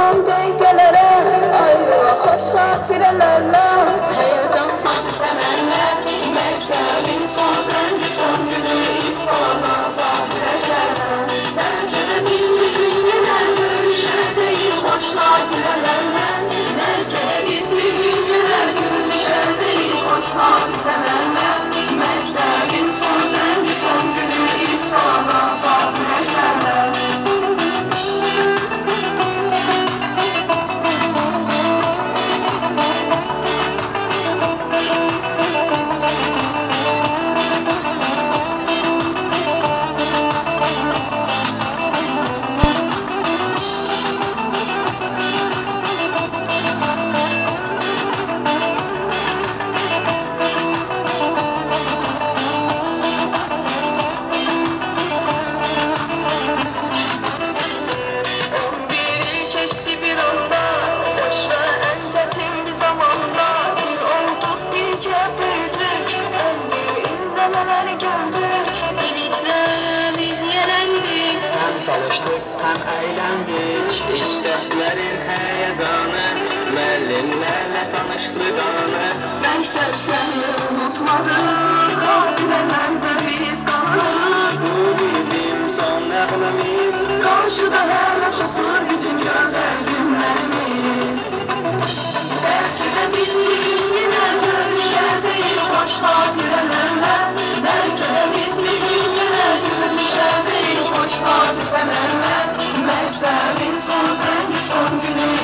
son döygələrə Ayrıla xoş xatirələrlə Həyatım son səmərlə Məktəbin son zəngi son günü İslamdan sahiləşərlə Bəlkə də biz bütün yenə görüşəcəyik xoş xatirələrlə Bəlkə də biz bütün yenə görüşəcəyik xoş xatirələrlə Məktəbin son zəngi son günü Hem eğlendik. İlk derslerin heyecanı Müəllimlərlə tanışdıq anı Məktəb səni unutmadık Xatirələrdə biz qalırıq Bu bizim son nəğməmiz Qarşıda hər Sometimes there's something